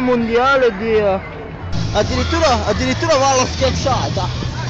mondiale, Dio. Addirittura, addirittura va alla schiacciata.